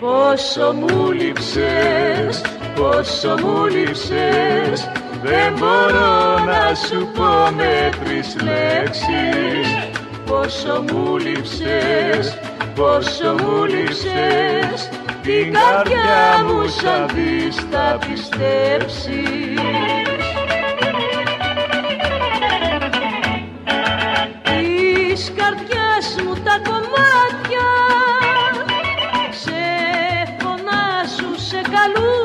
Πόσο μου λείψες, πόσο μου λείψες δεν μπορώ να σου πω με τρεις λέξεις. Πόσο μου λείψες, πόσο μου λείψες. Την καρδιά μου σαν δεις θα πιστέψεις. Της καρδιάς μου τα κομμάτια. Σε φωνάζουν, σε καλούν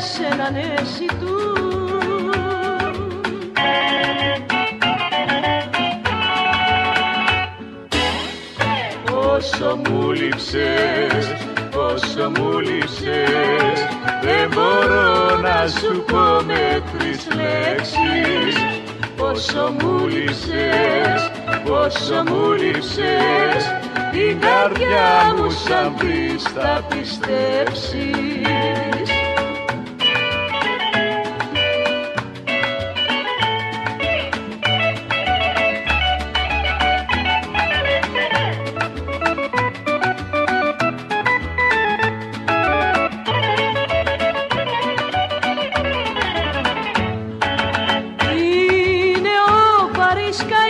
εσένα ναι ζητούν Πόσο μου λείψες, πόσο μου λείψες Δεν μπορώ να σου πω με τρεις λέξεις. Πόσο μου λείψες, πόσο μου λείψες Την καρδιά μου σαν βρεις θα πιστέψεις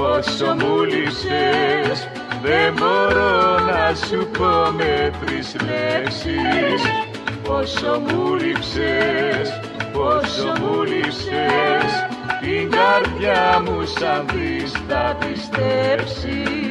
πόσο μου λείψες Δεν μπορώ να σου πω με τρεις λέξεις Πόσο μου λείψες, πόσο μου λείψες Την καρδιά μου σαν βρεις θα πιστέψεις